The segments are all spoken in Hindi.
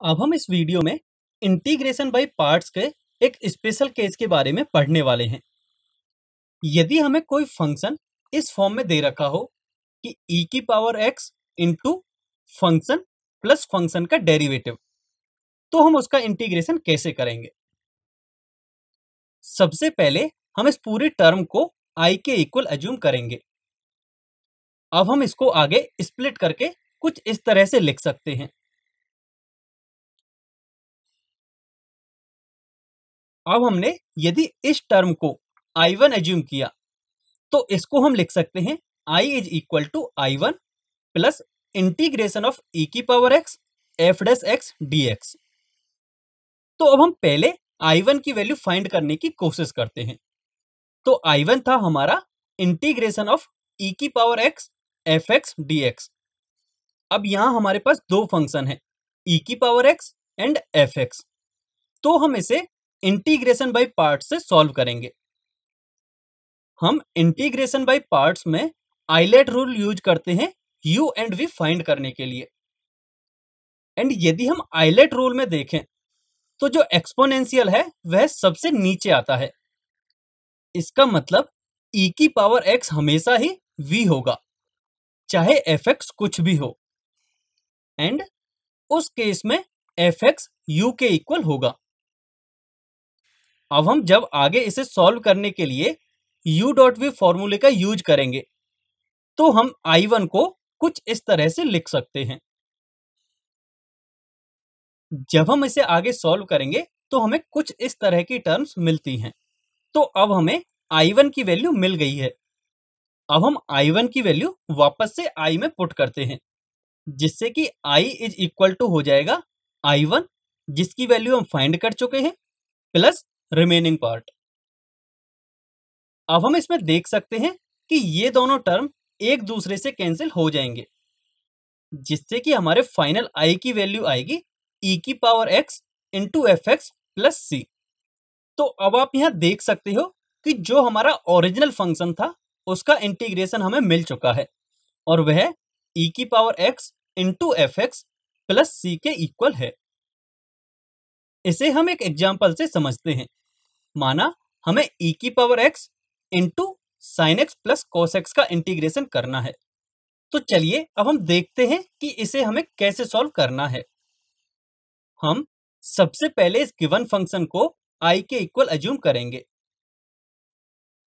अब हम इस वीडियो में इंटीग्रेशन बाय पार्ट्स के एक स्पेशल केस के बारे में पढ़ने वाले हैं। यदि हमें कोई फ़ंक्शन इस फॉर्म में दे रखा हो कि e की power x into function plus function का डेरिवेटिव तो हम उसका इंटीग्रेशन कैसे करेंगे? सबसे पहले हम इस पूरे टर्म को i के इक्वल एज्यूम करेंगे। अब हम इसको आगे स्प्लिट करके कुछ इस तरह से लिख सकते हैं। अब हमने यदि इस टर्म को आई वन एज्यूम किया तो इसको हम लिख सकते हैं I is equal to I one plus integration of e की power x f dash x d x तो अब हम पहले I1 की वैल्यू फाइंड करने की कोशिश करते हैं। तो आई वन था हमारा इंटीग्रेशन ऑफ़ ई की power X F X D X अब यहाँ हमारे पास दो फ़ंक्शन है ई की power X and F X तो हम इसे इंटीग्रेशन बाय पार्ट्स से सॉल्व करेंगे। हम इंटीग्रेशन बाय पार्ट्स में आईलेट रूल यूज़ करते हैं यू एंड वी फाइंड करने के लिए। एंड यदि हम आइलेट रूल में देखें तो जो एक्सपोनेंशियल है, वह सबसे नीचे आता है। इसका मतलब e की पावर x हमेशा ही v होगा, चाहे एफ़ एक्स कुछ भी हो। एंड उस केस में एफ़ एक्स यू के इक्वल होगा। अब हम जब आगे इसे सॉल्व करने के लिए u डॉट वी फॉर्मूले का यूज़ करेंगे तो हम I1 को कुछ इस तरह से लिख सकते हैं। जब हम इसे आगे सॉल्व करेंगे तो हमें कुछ इस तरह की टर्म्स मिलती हैं। तो अब हमें I1 की वैल्यू मिल गई है। अब हम I1 की वैल्यू वापस से I में पुट करते हैं, जिससे कि I इज़ इक्वल टू हो जाएगा I1 जिसकी वैल्यू हम फाइंड कर चुके हैं प्लस रिमेनिंग पार्ट अब हम इसमें देख सकते हैं कि ये दोनों टर्म एक दूसरे से कैंसिल हो जाएँगे, जिससे कि हमारे फाइनल आई की वैल्यू आएगी ई की power x into f x plus c तो अब आप यहाँ देख सकते हो कि जो हमारा ओरिजिनल फ़ंक्शन था, उसका इंटीग्रेशन हमें मिल चुका है, और वह ई की power x into f x plus c के इक्वल है। इसे हम एक एग्ज़ाम्पल से समझते हैं। माना हमें e की power x into sine x plus cos x का इंटीग्रेशन करना है। तो चलिए अब हम देखते हैं कि इसे हमें कैसे सॉल्व करना है। हम सबसे पहले इस गिवन फ़ंक्शन को i के इक्वल अज्यूम करेंगे।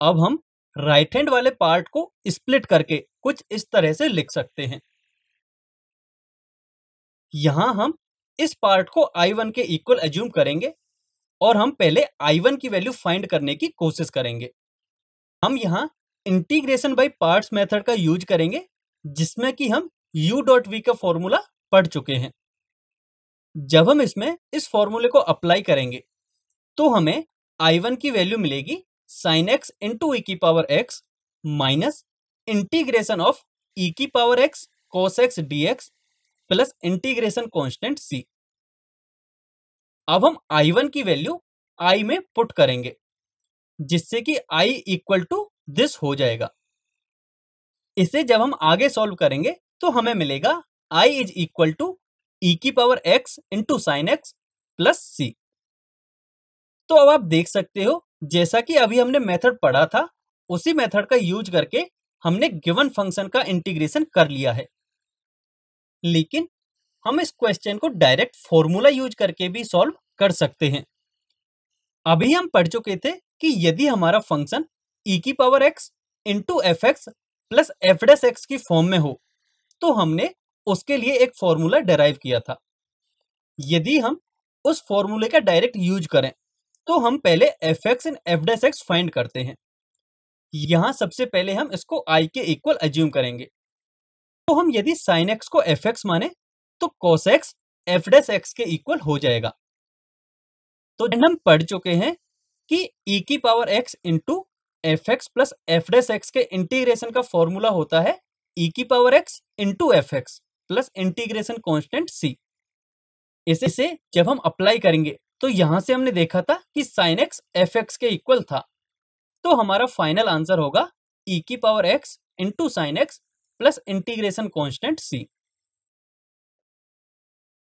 अब हम राइट हैंड वाले पार्ट को स्प्लिट करके कुछ इस तरह से लिख सकते हैं। यहाँ हम इस पार्ट को i1 के इक्वल अज्यूम करेंगे। और हम पहले I1 की वैल्यू फाइंड करने की कोशिश करेंगे। हम यहाँ इंटीग्रेशन बाय पार्ट्स मेथड का यूज़ करेंगे, जिसमें कि हम u डॉट वी का फॉर्मूला पढ़ चुके हैं। जब हम इसमें इस फॉर्मूले को अप्लाई करेंगे तो हमें आई वन की वैल्यू मिलेगी साइन एक्स इंटू ई की power x minus integration of e की power x cos x d x plus integration constant c अब हम I1 की वैल्यू I में पुट करेंगे, जिससे कि I इक्वल टू दिस हो जाएगा। इसे जब हम आगे सॉल्व करेंगे तो हमें मिलेगा I is equal to e की power x into sine x plus c तो अब आप देख सकते हो, जैसा कि अभी हमने मेथड पढ़ा था, उसी मेथड का यूज़ करके हमने गिवन फ़ंक्शन का इंटीग्रेशन कर लिया है। लेकिन हम इस क्वेश्चन को डायरेक्ट फॉर्मूला यूज़ करके भी सॉल्व कर सकते हैं। अभी हम पढ़ चुके थे कि यदि हमारा फ़ंक्शन e की power x into f x plus f dash x की फॉर्म में हो तो हमने उसके लिए एक फॉर्मूला डेराइव किया था। यदि हम उस फॉर्मूले का डायरेक्ट यूज़ करें तो हम पहले f x and f dash x find करते हैं। यहाँ सबसे पहले हम इसको i के इक्वल अज्यूम करेंगे। तो हम यदि साइन एक्स को एफ़ एक्स माने तो cos x f dash x के इक्वल हो जाएगा। तो हम पढ़ चुके हैं कि e की power x into f x plus f dash x के इंटीग्रेशन का फॉर्मूला होता है e की power x into f x plus integration constant c इसे से जब हम अप्लाई करेंगे तो यहाँ से हमने देखा था कि साइन एक्स एफ़ एक्स के इक्वल था। तो हमारा फाइनल आंसर होगा e की power x into sine x plus integration constant c